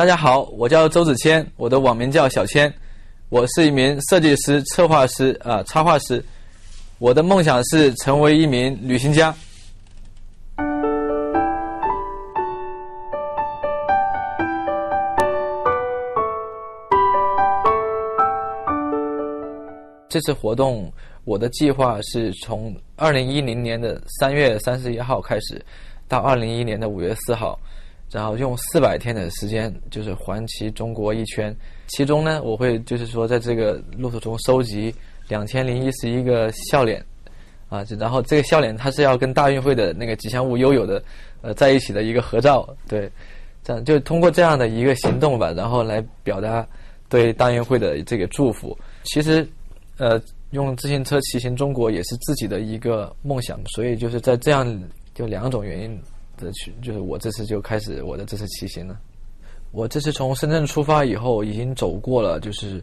大家好，我叫周子谦，我的网名叫小谦，我是一名设计师、策划师啊、插画师。我的梦想是成为一名旅行家。这次活动，我的计划是从二零一零年的三月三十一号开始，到二零一一年的五月四号，然后用四百天的时间，就是环骑中国一圈。其中呢，我会就是说，在这个路途中收集两千零一十一个笑脸，啊，然后这个笑脸它是要跟大运会的那个吉祥物悠悠的呃在一起的一个合照，对，这样就通过这样的一个行动吧，然后来表达对大运会的这个祝福。其实。呃，用自行车骑行中国也是自己的一个梦想，所以就是在这样就两种原因的去，就是我这次就开始我的这次骑行了。我这次从深圳出发以后，已经走过了就是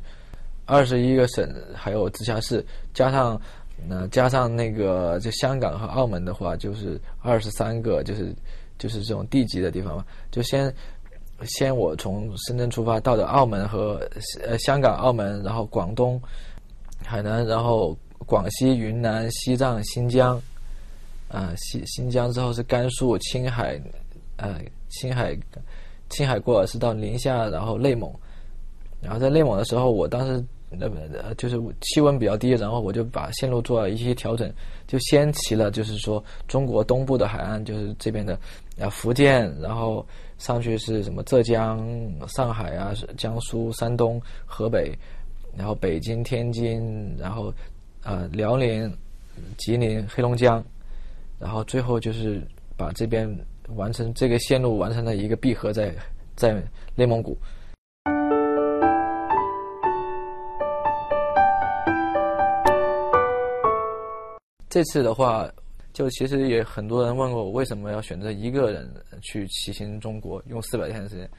二十一个省，还有直辖市，加上呃加上那个就香港和澳门的话，就是二十三个，就是就是这种地级的地方嘛。就先先我从深圳出发，到的澳门和呃香港、澳门，然后广东。海南，然后广西、云南、西藏、新疆，啊，新新疆之后是甘肃、青海，呃，青海，青海过了是到宁夏，然后内蒙，然后在内蒙的时候，我当时呃呃就是气温比较低，然后我就把线路做了一些调整，就先骑了，就是说中国东部的海岸，就是这边的啊福建，然后上去是什么浙江、上海啊、江苏、山东、河北。然后北京、天津，然后，呃，辽宁、吉林、黑龙江，然后最后就是把这边完成这个线路完成了一个闭合，在在内蒙古。这次的话，就其实也很多人问过我，为什么要选择一个人去骑行中国，用四百天的时间？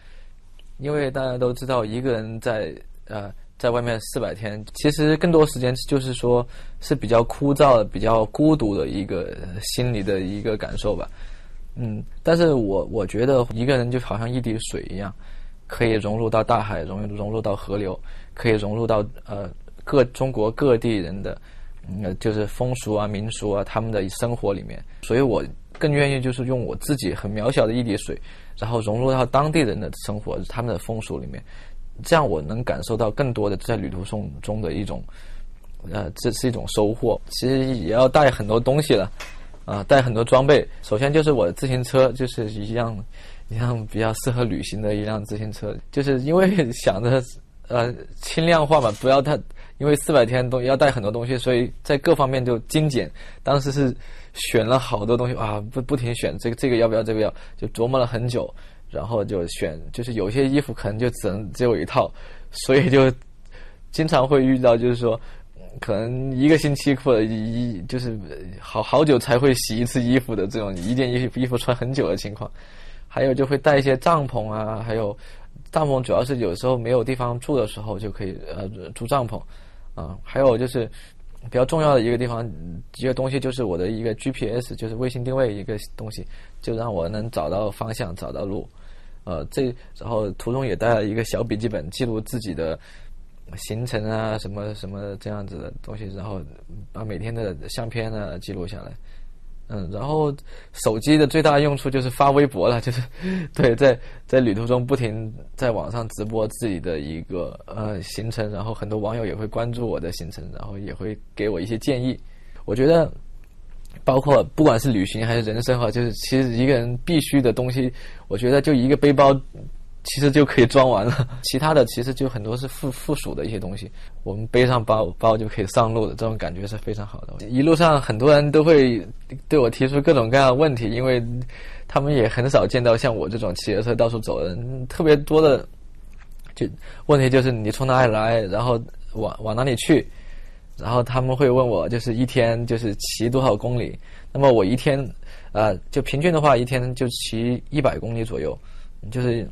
因为大家都知道，一个人在呃。在外面四百天，其实更多时间就是说是比较枯燥、比较孤独的一个心理的一个感受吧。嗯，但是我我觉得一个人就好像一滴水一样，可以融入到大海，融融入到河流，可以融入到呃各中国各地人的，嗯，就是风俗啊、民俗啊，他们的生活里面。所以我更愿意就是用我自己很渺小的一滴水，然后融入到当地人的生活、他们的风俗里面。这样我能感受到更多的在旅途中中的一种，呃，这是一种收获。其实也要带很多东西了，啊，带很多装备。首先就是我的自行车，就是一辆一辆比较适合旅行的一辆自行车。就是因为想着呃轻量化嘛，不要太，因为四百天都要带很多东西，所以在各方面就精简。当时是选了好多东西啊，不不停选这个这个要不要这个要，就琢磨了很久。然后就选，就是有些衣服可能就只能只有一套，所以就经常会遇到，就是说，可能一个星期或者一就是好好久才会洗一次衣服的这种一件衣服衣服穿很久的情况。还有就会带一些帐篷啊，还有帐篷主要是有时候没有地方住的时候就可以呃住帐篷啊。还有就是比较重要的一个地方一个东西就是我的一个 GPS，就是卫星定位一个东西，就让我能找到方向，找到路。呃，这然后途中也带了一个小笔记本，记录自己的行程啊，什么什么这样子的东西，然后把每天的相片呢记录下来。嗯，然后手机的最大用处就是发微博了，就是对，在在旅途中不停在网上直播自己的一个呃行程，然后很多网友也会关注我的行程，然后也会给我一些建议。我觉得。包括不管是旅行还是人生哈，就是其实一个人必须的东西，我觉得就一个背包，其实就可以装完了。其他的其实就很多是附附属的一些东西，我们背上包包就可以上路的，这种感觉是非常好的。一路上很多人都会对我提出各种各样的问题，因为他们也很少见到像我这种骑着车到处走的人，特别多的就问题就是你从哪里来，然后往往哪里去。然后他们会问我，就是一天就是骑多少公里？那么我一天，呃，就平均的话，一天就骑一百公里左右，就是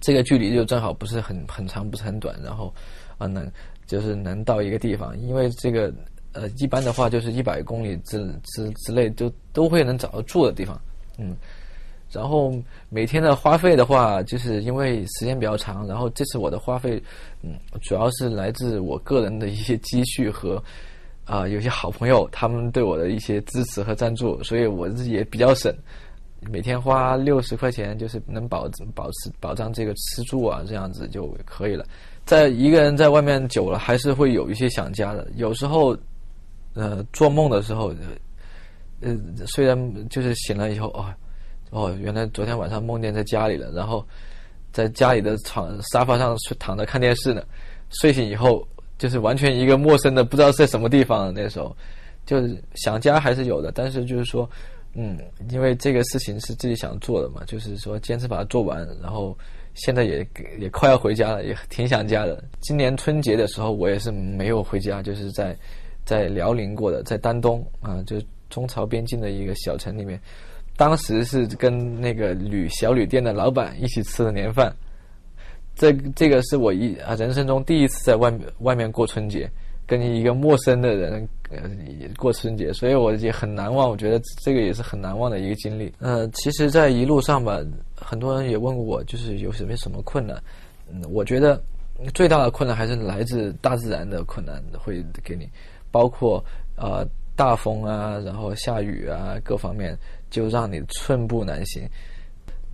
这个距离就正好不是很很长，不是很短。然后啊，能就是能到一个地方，因为这个呃，一般的话就是一百公里之之之内，就都会能找到住的地方。嗯，然后每天的花费的话，就是因为时间比较长，然后这次我的花费，嗯，主要是来自我个人的一些积蓄和啊有些好朋友他们对我的一些支持和赞助，所以我自己也比较省，每天花六十块钱就是能保保持保障这个吃住啊，这样子就可以了。在一个人在外面久了，还是会有一些想家的。有时候，呃，做梦的时候，呃，虽然就是醒了以后，哦，哦，原来昨天晚上梦见在家里了，然后在家里的床沙发上躺着看电视呢。睡醒以后，就是完全一个陌生的，不知道在什么地方。那时候，就是想家还是有的，但是就是说，嗯，因为这个事情是自己想做的嘛，就是说坚持把它做完，然后。现在也也快要回家了，也挺想家的。今年春节的时候，我也是没有回家，就是在在辽宁过的，在丹东啊，就中朝边境的一个小城里面。当时是跟那个旅小旅店的老板一起吃的年饭。这这个是我一啊人生中第一次在外面外面过春节。跟你一个陌生的人呃过春节，所以我也很难忘。我觉得这个也是很难忘的一个经历。呃，其实，在一路上吧，很多人也问过我，就是有什么什么困难。嗯，我觉得最大的困难还是来自大自然的困难会给你，包括呃大风啊，然后下雨啊，各方面就让你寸步难行。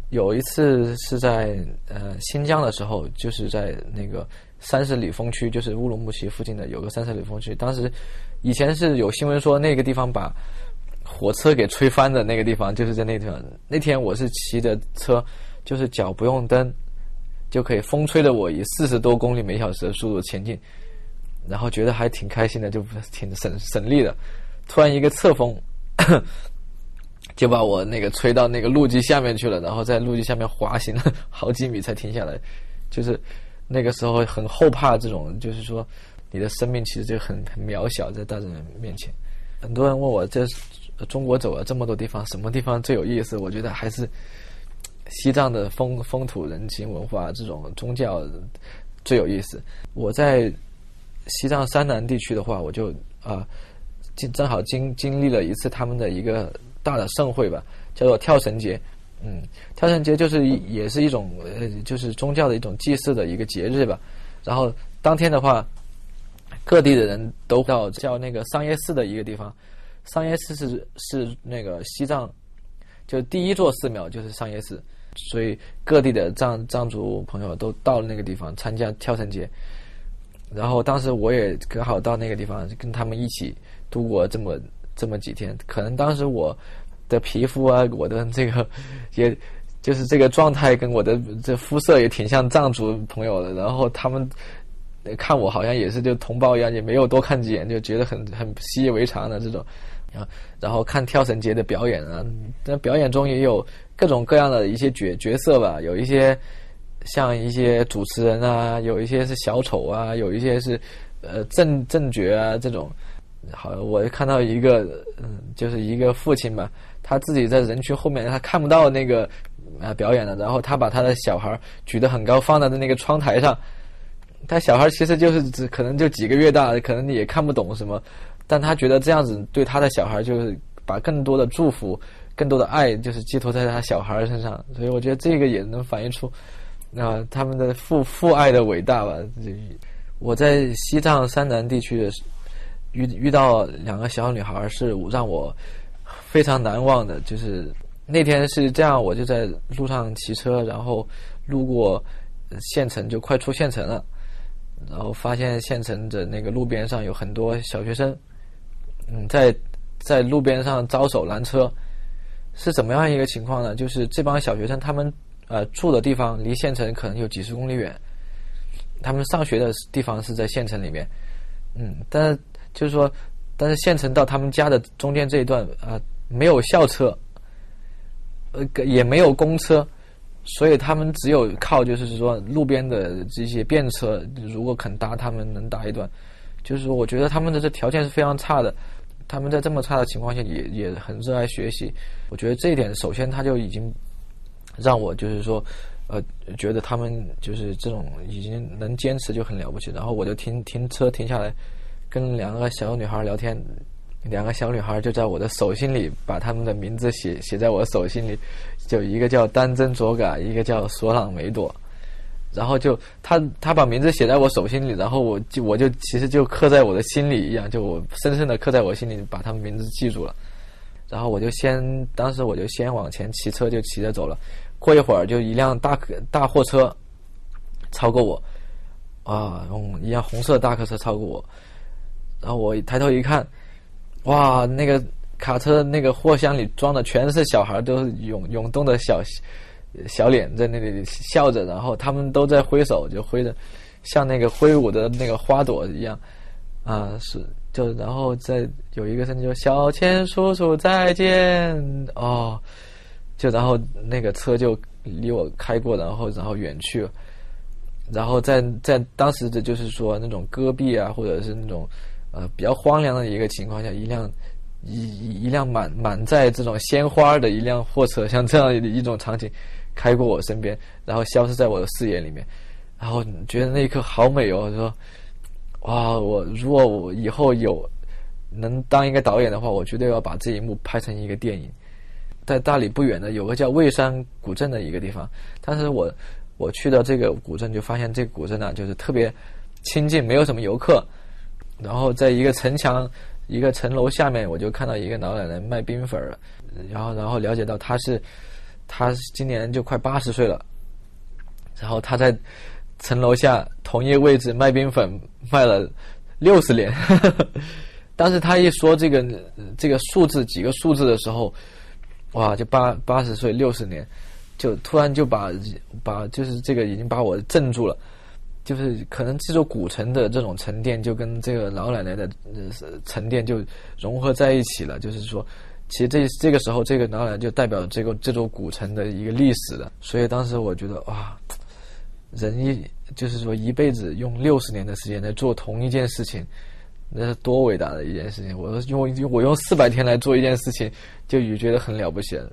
有一次是在呃新疆的时候，就是在那个。三十里风区就是乌鲁木齐附近的有个三十里风区，当时以前是有新闻说那个地方把火车给吹翻的那个地方，就是在那地方。那天我是骑着车，就是脚不用蹬，就可以风吹着我以四十多公里每小时的速度前进，然后觉得还挺开心的，就挺省省力的。突然一个侧风，就把我那个吹到那个路基下面去了，然后在路基下面滑行了好几米才停下来，就是。那个时候很后怕这种，就是说，你的生命其实就很很渺小在大自然面前。很多人问我，这中国走了这么多地方，什么地方最有意思？我觉得还是西藏的风风土人情文化这种宗教最有意思。我在西藏山南地区的话，我就啊，经正好经经历了一次他们的一个大的盛会吧，叫做跳绳节。嗯，跳绳节就是也是一种呃，就是宗教的一种祭祀的一个节日吧。然后当天的话，各地的人都到叫那个桑耶寺的一个地方。桑耶寺是是那个西藏就第一座寺庙，就是桑耶寺。所以各地的藏藏族朋友都到了那个地方参加跳绳节。然后当时我也刚好到那个地方跟他们一起度过这么这么几天。可能当时我。的皮肤啊，我的这个，也就是这个状态，跟我的这肤色也挺像藏族朋友的。然后他们看我好像也是就同胞一样，也没有多看几眼，就觉得很很习以为常的这种。啊，然后看跳绳节的表演啊，在表演中也有各种各样的一些角角色吧，有一些像一些主持人啊，有一些是小丑啊，有一些是呃正正角啊这种。好，我看到一个嗯，就是一个父亲吧。他自己在人群后面，他看不到那个啊表演的，然后他把他的小孩举得很高，放在那个窗台上。他小孩其实就是只可能就几个月大，可能也看不懂什么，但他觉得这样子对他的小孩就是把更多的祝福、更多的爱，就是寄托在他小孩身上。所以我觉得这个也能反映出啊他们的父父爱的伟大吧。我在西藏山南地区遇遇到两个小女孩，是让我。非常难忘的就是那天是这样，我就在路上骑车，然后路过县城，就快出县城了，然后发现县城的那个路边上有很多小学生，嗯，在在路边上招手拦车，是怎么样一个情况呢？就是这帮小学生他们呃住的地方离县城可能有几十公里远，他们上学的地方是在县城里面，嗯，但是就是说，但是县城到他们家的中间这一段啊。没有校车，呃，也没有公车，所以他们只有靠就是说路边的这些便车，如果肯搭，他们能搭一段。就是说，我觉得他们的这条件是非常差的，他们在这么差的情况下也也很热爱学习。我觉得这一点，首先他就已经让我就是说，呃，觉得他们就是这种已经能坚持就很了不起。然后我就停停车停下来，跟两个小女孩聊天。两个小女孩就在我的手心里把他们的名字写写在我手心里，就一个叫丹真卓嘎，一个叫索朗梅朵。然后就他他把名字写在我手心里，然后我就我就其实就刻在我的心里一样，就我深深的刻在我心里，把他们名字记住了。然后我就先当时我就先往前骑车就骑着走了，过一会儿就一辆大客大货车超过我，啊，用一辆红色大客车超过我，然后我抬头一看，哇，那个卡车那个货箱里装的全是小孩，都是涌涌动的小。小脸在那里笑着，然后他们都在挥手，就挥着，像那个挥舞的那个花朵一样，啊，是就然后再有一个声音就小千叔叔再见哦，就然后那个车就离我开过，然后然后远去了，然后在在当时的就是说那种戈壁啊，或者是那种呃比较荒凉的一个情况下，一辆。一一辆满满载这种鲜花的一辆货车，像这样的一种场景，开过我身边，然后消失在我的视野里面，然后觉得那一刻好美哦，说，哇，我如果我以后有能当一个导演的话，我绝对要把这一幕拍成一个电影。在大理不远的有个叫蔚山古镇的一个地方，但是我我去到这个古镇就发现这个古镇呢就是特别清静，没有什么游客，然后在一个城墙。一个城楼下面，我就看到一个老奶奶卖冰粉儿，然后然后了解到她是，她今年就快八十岁了，然后她在城楼下同一位置卖冰粉卖了六十年，但是她一说这个这个数字几个数字的时候，哇，就八八十岁六十年，就突然就把把就是这个已经把我镇住了。就是可能这座古城的这种沉淀，就跟这个老奶奶的沉淀就融合在一起了。就是说，其实这这个时候，这个老奶奶就代表这个这座古城的一个历史了。所以当时我觉得，哇，人一就是说一辈子用六十年的时间来做同一件事情，那是多伟大的一件事情！我用我用四百天来做一件事情，就也觉得很了不起了。